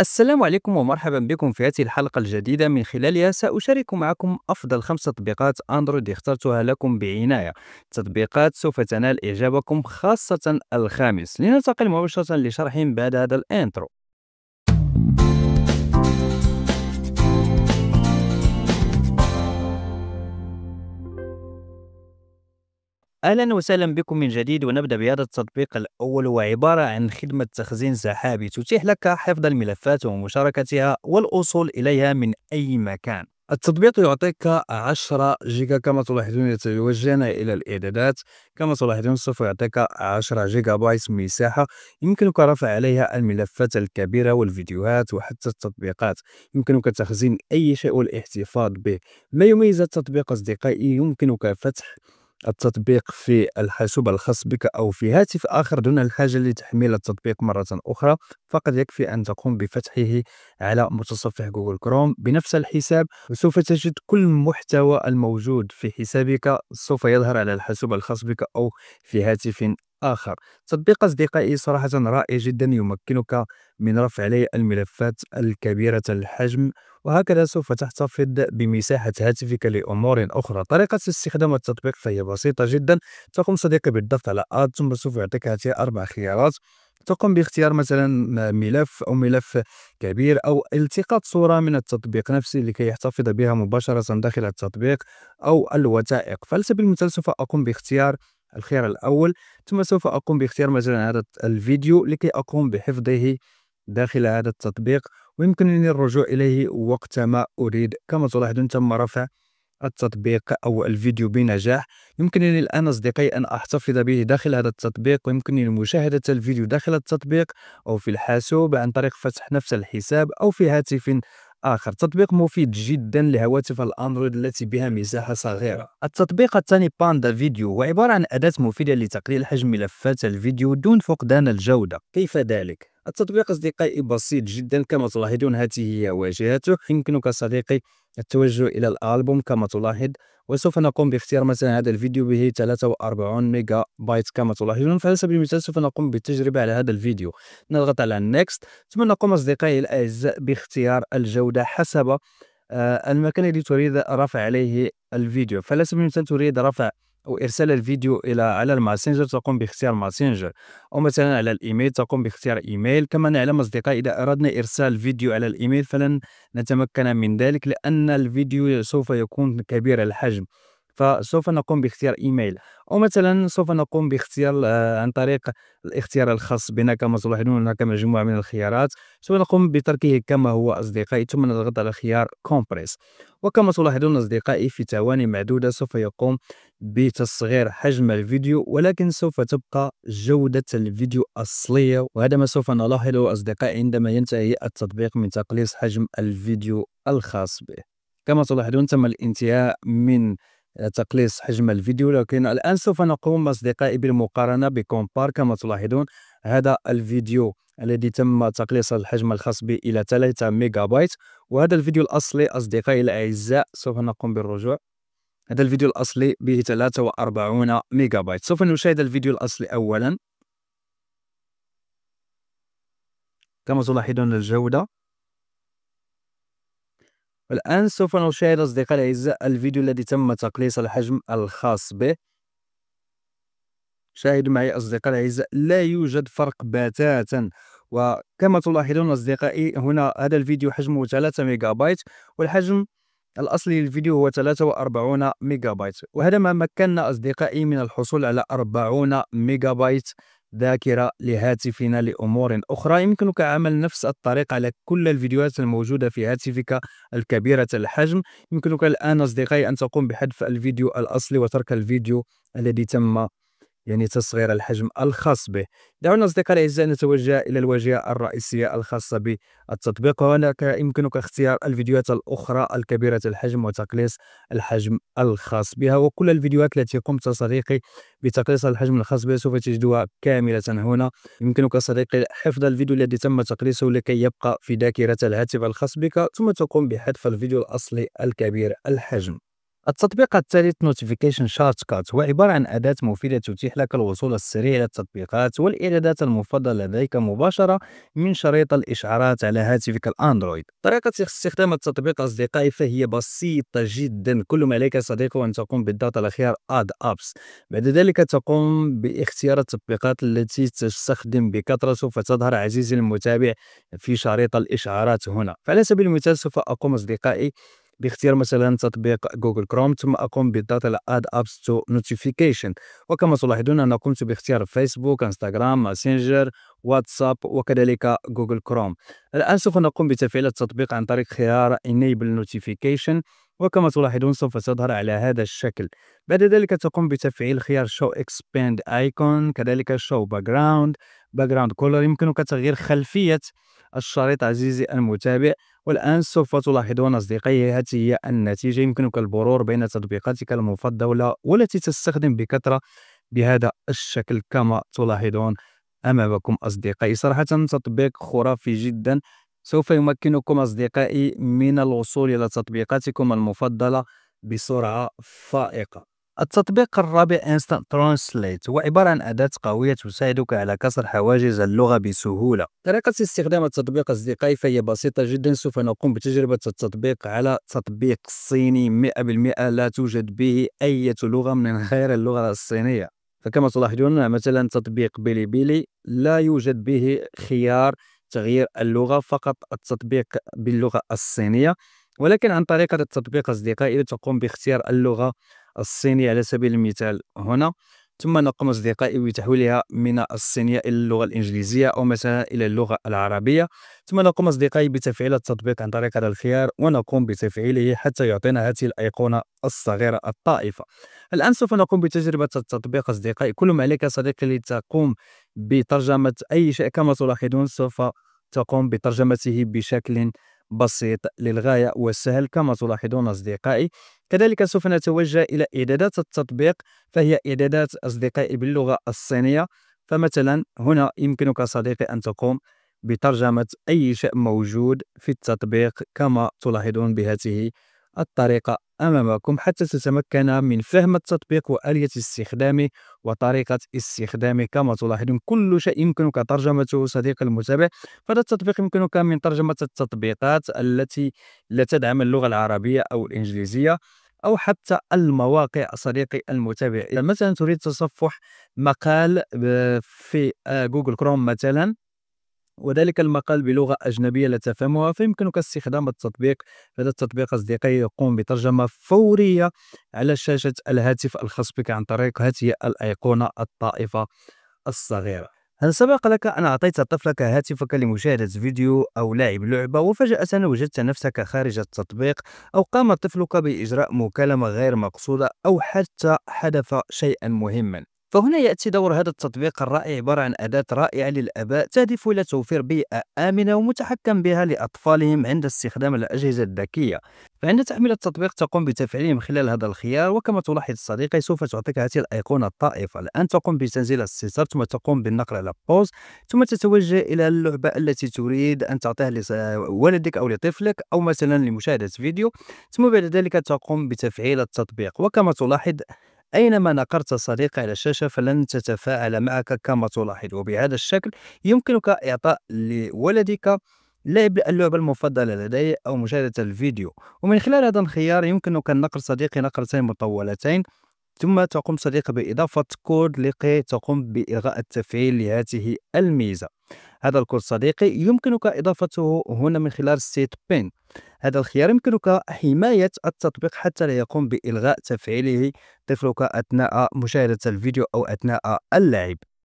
السلام عليكم ومرحبا بكم في هذه الحلقة الجديدة. من خلالها سأشارك معكم أفضل خمس تطبيقات أندرويد اخترتها لكم بعناية. تطبيقات سوف تنال إعجابكم خاصة الخامس. لننتقل مباشرة لشرح بعد هذا الإنترو. أهلا وسهلا بكم من جديد ونبدأ بهذا التطبيق الأول هو عبارة عن خدمة تخزين سحابي تتيح لك حفظ الملفات ومشاركتها والوصول إليها من أي مكان. التطبيق يعطيك 10 جيجا كما تلاحظون يتوجهنا إلى الإعدادات. كما تلاحظون سوف يعطيك 10 جيجا بايت مساحة. يمكنك رفع عليها الملفات الكبيرة والفيديوهات وحتى التطبيقات. يمكنك تخزين أي شيء والاحتفاظ به. ما يميز التطبيق أصدقائي؟ يمكنك فتح التطبيق في الحاسوب الخاص بك أو في هاتف آخر دون الحاجة لتحميل التطبيق مرة أخرى فقط يكفي أن تقوم بفتحه على متصفح جوجل كروم. بنفس الحساب وسوف تجد كل المحتوى الموجود في حسابك سوف يظهر على الحاسوب الخاص بك أو في هاتف آخر. تطبيق أصدقائي صراحة رائع جدا يمكنك من رفع عليه الملفات الكبيرة الحجم وهكذا سوف تحتفظ بمساحة هاتفك لأمور أخرى. طريقة استخدام التطبيق فهي بسيطة جدا. تقوم صديقي بالضغط على آد ثم سوف يعطيك هذه أربع خيارات. تقوم باختيار مثلا ملف أو ملف كبير أو التقاط صورة من التطبيق نفسه لكي يحتفظ بها مباشرة داخل التطبيق أو الوثائق. فعلى سبيل المثال سوف أقوم باختيار الخيار الأول ثم سوف أقوم باختيار مثلا هذا الفيديو لكي أقوم بحفظه داخل هذا التطبيق ويمكنني الرجوع إليه وقت ما أريد. كما تلاحظون تم رفع التطبيق أو الفيديو بنجاح. يمكنني الآن أصدقائي أن أحتفظ به داخل هذا التطبيق ويمكنني مشاهدة الفيديو داخل التطبيق أو في الحاسوب عن طريق فتح نفس الحساب أو في هاتف آخر. تطبيق مفيد جدا لهواتف الأندرويد التي بها مساحة صغيرة. التطبيق الثاني باندا فيديو هو عبارة عن أداة مفيدة لتقليل حجم ملفات الفيديو دون فقدان الجودة. كيف ذلك؟ التطبيق أصدقائي بسيط جدا كما تلاحظون هذه هي واجهته. يمكنك صديقي التوجه إلى الألبوم كما تلاحظ وسوف نقوم باختيار مثلا هذا الفيديو به 43 ميجا بايت كما تلاحظون. فعلى سبيل المثال سوف نقوم بالتجربة على هذا الفيديو. نضغط على next ثم نقوم أصدقائي الأعزاء باختيار الجودة حسب آه، المكان الذي تريد رفع عليه الفيديو. فعلى سبيل المثال تريد رفع أو إرسال الفيديو إلى على الماسنجر تقوم باختيار ماسنجر أو مثلا على الإيميل تقوم باختيار إيميل. كما نعلم أصدقائي إذا أردنا إرسال فيديو على الإيميل فلن نتمكن من ذلك لأن الفيديو سوف يكون كبير الحجم. فسوف نقوم باختيار إيميل أو مثلا سوف نقوم باختيار آه، عن طريق الاختيار الخاص بنا كما تلاحظون هناك مجموعة من الخيارات. سوف نقوم بتركه كما هو أصدقائي ثم نضغط على خيار compress وكما تلاحظون أصدقائي في ثواني معدودة سوف يقوم بتصغير حجم الفيديو ولكن سوف تبقى جودة الفيديو أصلية. وهذا ما سوف نلاحظه أصدقائي عندما ينتهي التطبيق من تقليص حجم الفيديو الخاص به. كما تلاحظون تم الانتهاء من تقليص حجم الفيديو لكن الآن سوف نقوم أصدقائي بالمقارنة ب compare كما تلاحظون. هذا الفيديو الذي تم تقليص الحجم الخاص به إلى 3 ميجا بايت وهذا الفيديو الأصلي أصدقائي الأعزاء سوف نقوم بالرجوع. هذا الفيديو الأصلي به 43 ميجا بايت سوف نشاهد الفيديو الأصلي أولا. كما تلاحظون الجودة. الآن سوف نشاهد أصدقائي الأعزاء الفيديو الذي تم تقليص الحجم الخاص به. شاهدوا معي أصدقائي الأعزاء لا يوجد فرق بتاتا. وكما تلاحظون أصدقائي هنا هذا الفيديو حجمه 3 ميجا بايت والحجم الأصلي للفيديو هو 43 ميجا بايت وهذا ما مكننا أصدقائي من الحصول على 40 ميجا بايت ذاكرة لهاتفنا لأمور أخرى. يمكنك عمل نفس الطريقة على كل الفيديوهات الموجودة في هاتفك الكبيرة الحجم. يمكنك الآن أصدقائي أن تقوم بحذف الفيديو الأصلي وترك الفيديو الذي تم يعني تصغير الحجم الخاص به. دعونا أصدقائي الأعزاء نتوجه إلى الواجهة الرئيسية الخاصة بالتطبيق. وهناك يمكنك اختيار الفيديوهات الأخرى الكبيرة الحجم وتقليص الحجم الخاص بها وكل الفيديوهات التي قمت صديقي بتقليص الحجم الخاص بها سوف تجدها كاملة هنا. يمكنك صديقي حفظ الفيديو الذي تم تقليصه لكي يبقى في ذاكرة الهاتف الخاص بك ثم تقوم بحذف الفيديو الأصلي الكبير الحجم. التطبيق الثالث Notification Shortcut هو عبارة عن أداة مفيدة تتيح لك الوصول السريع إلى التطبيقات والإعدادات المفضلة لديك مباشرة من شريط الإشعارات على هاتفك الأندرويد. طريقة استخدام التطبيق أصدقائي فهي بسيطة جدا، كل ما عليك صديقي أن تقوم بالضغط على خيار Add Apps. بعد ذلك تقوم باختيار التطبيقات التي تستخدم بكثرة سوف تظهر عزيزي المتابع في شريط الإشعارات هنا. فعلى سبيل المثال سوف أقوم أصدقائي باختيار مثلا تطبيق جوجل كروم ثم أقوم بالضغط على Add Apps to Notification. وكما تلاحظون أنا قمت باختيار فيسبوك انستغرام ماسنجر واتساب وكذلك جوجل كروم. الآن سوف نقوم بتفعيل التطبيق عن طريق خيار Enable Notification. وكما تلاحظون سوف تظهر على هذا الشكل. بعد ذلك تقوم بتفعيل خيار Show Expand Icon كذلك Show Background. Background Color يمكنك تغيير خلفية الشريط عزيزي المتابع. والآن سوف تلاحظون أصدقائي هذه هي النتيجة. يمكنك البرور بين تطبيقاتك المفضلة والتي تستخدم بكثرة بهذا الشكل كما تلاحظون أمامكم أصدقائي. صراحة تطبيق خرافي جدا. سوف يمكنكم أصدقائي من الوصول إلى تطبيقاتكم المفضلة بسرعة فائقة. التطبيق الرابع Instant Translate هو عبارة عن أداة قوية تساعدك على كسر حواجز اللغة بسهولة. طريقة استخدام التطبيق أصدقائي فهي بسيطة جدا سوف نقوم بتجربة التطبيق على تطبيق صيني 100% لا توجد به أي لغة من غير اللغة الصينية. فكما تلاحظون مثلا تطبيق بيلي بيلي لا يوجد به خيار تغيير اللغة فقط التطبيق باللغة الصينية ولكن عن طريق التطبيق أصدقائي تقوم باختيار اللغة الصينية على سبيل المثال هنا ثم نقوم أصدقائي بتحويلها من الصينية إلى اللغة الإنجليزية أو مثلا إلى اللغة العربية. ثم نقوم أصدقائي بتفعيل التطبيق عن طريق هذا الخيار ونقوم بتفعيله حتى يعطينا هذه الأيقونة الصغيرة الطائفة. الآن سوف نقوم بتجربة التطبيق أصدقائي. كل ما عليك صديقي لتقوم بترجمة أي شيء كما تلاحظون سوف تقوم بترجمته بشكل بسيط للغاية والسهل كما تلاحظون أصدقائي. كذلك سوف نتوجه إلى إعدادات التطبيق فهي إعدادات أصدقائي باللغة الصينية. فمثلا هنا يمكنك صديقي أن تقوم بترجمة أي شيء موجود في التطبيق كما تلاحظون بهذه الطريقة. أمامكم حتى تتمكن من فهم التطبيق وآلية استخدامه وطريقة استخدامه كما تلاحظون كل شيء يمكنك ترجمته صديقي المتابع. فهذا التطبيق يمكنك من ترجمة التطبيقات التي لا تدعم اللغة العربية أو الإنجليزية أو حتى المواقع صديقي المتابع. مثلا تريد تصفح مقال في جوجل كروم مثلا وذلك المقال بلغة أجنبية لا تفهمها فيمكنك استخدام التطبيق. هذا التطبيق أصدقائي يقوم بترجمة فورية على شاشة الهاتف الخاص بك عن طريق هذه الأيقونة الطائفة الصغيرة. هل سبق لك أن أعطيت طفلك هاتفك لمشاهدة فيديو أو لعب لعبة وفجأة وجدت نفسك خارج التطبيق أو قام طفلك بإجراء مكالمة غير مقصودة أو حتى حدث شيئا مهما؟ فهنا يأتي دور هذا التطبيق الرائع عبارة عن أداة رائعة للآباء تهدف إلى توفير بيئة آمنة ومتحكم بها لأطفالهم عند استخدام الأجهزة الذكية. فعند تحميل التطبيق تقوم بتفعيله من خلال هذا الخيار وكما تلاحظ صديقي سوف تعطيك هذه الأيقونة الطائفة. الآن تقوم بتنزيل الستار ثم تقوم بالنقر على بوز ثم تتوجه إلى اللعبة التي تريد أن تعطيها لولدك أو لطفلك أو مثلا لمشاهدة فيديو. ثم بعد ذلك تقوم بتفعيل التطبيق. وكما تلاحظ أينما نقرت صديقي على الشاشة فلن تتفاعل معك كما تلاحظ وبهذا الشكل. يمكنك إعطاء لولدك لعب اللعبة المفضلة لديه أو مشاهدة الفيديو. ومن خلال هذا الخيار يمكنك النقر صديقي نقرتين مطولتين. ثم تقوم صديقي بإضافة كود لكي تقوم بإلغاء التفعيل لهذه الميزة. هذا الكود صديقي يمكنك إضافته هنا من خلال set PIN. هذا الخيار يمكنك حماية التطبيق حتى لا يقوم بإلغاء تفعيله طفلك أثناء مشاهدة الفيديو أو أثناء اللعب.